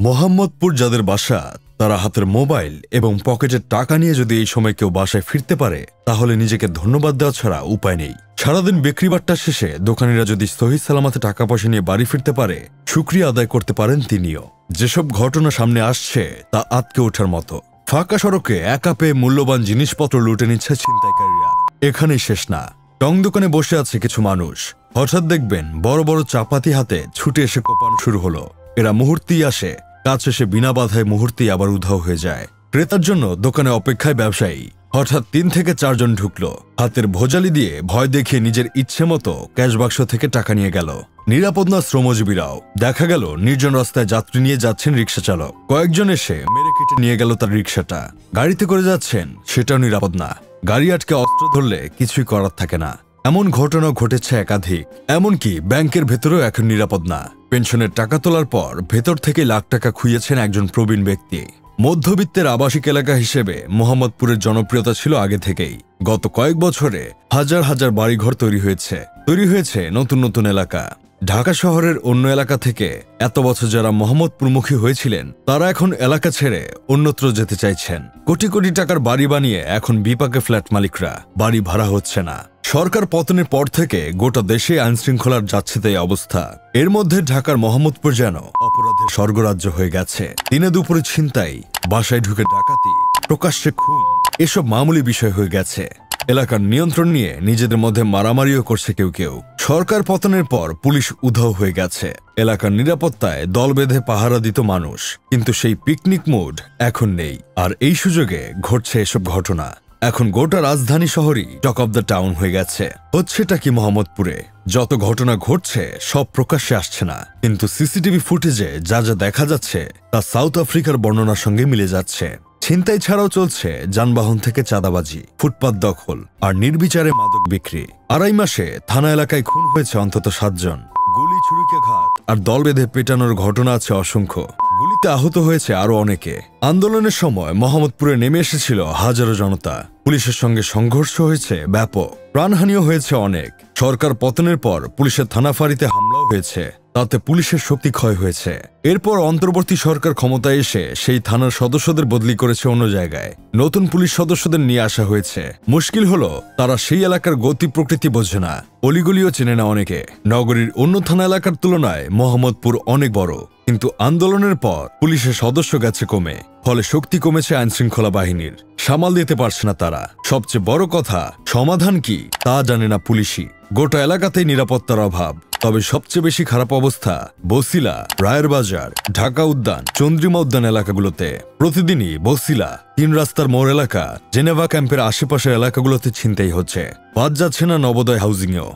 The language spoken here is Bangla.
মোহাম্মদপুর যাদের বাসা, তারা হাতের মোবাইল এবং পকেটের টাকা নিয়ে যদি এই সময় কেউ বাসায় ফিরতে পারে, তাহলে নিজেকে ধন্যবাদ দেওয়া ছাড়া উপায় নেই। সারাদিন বিক্রিবাট্টা শেষে দোকানিরা যদি সহি সালামতে টাকা পয়সা নিয়ে বাড়ি ফিরতে পারে সুক্রিয়া আদায় করতে পারেন তিনিও। যেসব ঘটনা সামনে আসছে, তা আতকে ওঠার মতো। ফাঁকা সড়কে একা পেয়ে মূল্যবান জিনিসপত্র লুটে নিচ্ছে ছিনতাইকারীরা। এখানেই শেষ না। টং দোকানে বসে আছে কিছু মানুষ। হঠাৎ দেখবেন বড় বড় চাপাতি হাতে ছুটে এসে কোপানো শুরু হলো। এরা মুহূর্তেই আসে। কাজ শেষে বিনা বাধায় মুহূর্তেই আবার উধাও হয়ে যায়। ক্রেতার জন্য দোকানে অপেক্ষায় ব্যবসায়ী। হঠাৎ তিন থেকে চারজন ঢুকলো। হাতের ভোজালি দিয়ে ভয় দেখিয়ে নিজের ইচ্ছে মতো ক্যাশ বাক্স থেকে টাকা নিয়ে গেল। নিরাপদ না শ্রমজীবীরাও। দেখা গেল, নির্জন রাস্তায় যাত্রী নিয়ে যাচ্ছেন রিক্সা চালক কয়েকজন এসে মেরে কেটে নিয়ে গেল তার রিক্সাটা। গাড়িতে করে যাচ্ছেন, সেটাও নিরাপদ না। গাড়ি আটকে অস্ত্র ধরলে কিছুই করার থাকে না। এমন ঘটনা ঘটেছে একাধিক, এমনকি ব্যাংকের ভেতরেও এখন নিরাপদ না। পেনশনের টাকা তোলার পর ভেতর থেকে লাখ টাকা খুইয়েছেন একজন প্রবীণ ব্যক্তি। মধ্যবিত্তের আবাসিক এলাকা হিসেবে মোহাম্মদপুরের জনপ্রিয়তা ছিল আগে থেকেই। গত কয়েক বছরে হাজার হাজার বাড়িঘর তৈরি হয়েছে তৈরি হয়েছে নতুন নতুন এলাকা। ঢাকা শহরের অন্য এলাকা থেকে এত বছর যারা মোহাম্মদপুরমুখী হয়েছিলেন, তারা এখন এলাকা ছেড়ে অন্যত্র যেতে চাইছেন। কোটি কোটি টাকার বাড়ি বানিয়ে এখন বিপাকে ফ্ল্যাট মালিকরা, বাড়ি ভাড়া হচ্ছে না। সরকার পতনের পর থেকে গোটা দেশে আইন শৃঙ্খলার যাচ্ছে তাই অবস্থা। এর মধ্যে ঢাকার মোহাম্মদপুর যেন অপরাধের স্বর্গরাজ্য হয়ে গেছে। দিনে দুপুরে ছিনতাই, বাসায় ঢুকে ডাকাতি, প্রকাশ্যে খুন, এসব মামুলি বিষয় হয়ে গেছে। এলাকার নিয়ন্ত্রণ নিয়ে নিজেদের মধ্যে মারামারিও করছে কেউ কেউ। সরকার পতনের পর পুলিশ উধাও হয়ে গেছে। এলাকার নিরাপত্তায় দল বেঁধে পাহারা দিত মানুষ। কিন্তু সেই পিকনিক মুড এখন নেই। আর এই সুযোগে ঘটছে এসব ঘটনা। এখন গোটা রাজধানী শহরই টক অব দ্য টাউন হয়ে গেছে। হচ্ছেটা কি মোহাম্মদপুরে? যত ঘটনা ঘটছে, সব প্রকাশ্যে আসছে না। কিন্তু সিসিটিভি ফুটেজে যা যা দেখা যাচ্ছে, তা সাউথ আফ্রিকার বর্ণনার সঙ্গে মিলে যাচ্ছে। ছিনতাই ছাড়াও চলছে যানবাহন থেকে চাঁদাবাজি, ফুটপাত দখল আর নির্বিচারে মাদক বিক্রি। আড়াই মাসে থানা এলাকায় খুন হয়েছে অন্তত সাতজন। গুলি, ছুরিকাঘাত আর দল বেঁধে পেটানোর ঘটনা আছে অসংখ্য। গুলিতে আহত হয়েছে আরও অনেকে। আন্দোলনের সময় মোহাম্মদপুরে নেমে এসেছিল হাজারো জনতা। পুলিশের সঙ্গে সংঘর্ষ হয়েছে ব্যাপক। প্রাণহানিও হয়েছে অনেক। সরকার পতনের পর পুলিশের থানা ফাঁড়িতে হামলাও হয়েছে, তাতে পুলিশের শক্তি ক্ষয় হয়েছে। এরপর অন্তর্বর্তী সরকার ক্ষমতায় এসে সেই থানার সদস্যদের বদলি করেছে অন্য জায়গায়। নতুন পুলিশ সদস্যদের নিয়ে আসা হয়েছে। মুশকিল হলো, তারা সেই এলাকার গতি প্রকৃতি বোঝে না। অলিগলিও চেনে না অনেকে। নগরীর অন্য থানা এলাকার তুলনায় মোহাম্মদপুর অনেক বড়। কিন্তু আন্দোলনের পর পুলিশের সদস্য গেছে কমে, ফলে শক্তি কমেছে আইনশৃঙ্খলা বাহিনীর। সামাল দিতে পারছে না তারা। সবচেয়ে বড় কথা, সমাধান কি, তা জানে না পুলিশই। গোটা এলাকাতেই নিরাপত্তার অভাব। তবে সবচেয়ে বেশি খারাপ অবস্থা, বসিলা, রায়ের বাজার, ঢাকা উদ্যান, চন্দ্রিমা উদ্যান এলাকাগুলোতে। প্রতিদিনই বসিলা, তিন রাস্তার মোড় এলাকা, জেনেভা ক্যাম্পের আশেপাশের এলাকাগুলোতে ছিনতাই হচ্ছে। বাদ যাচ্ছে না নবোদয় হাউজিংয়েও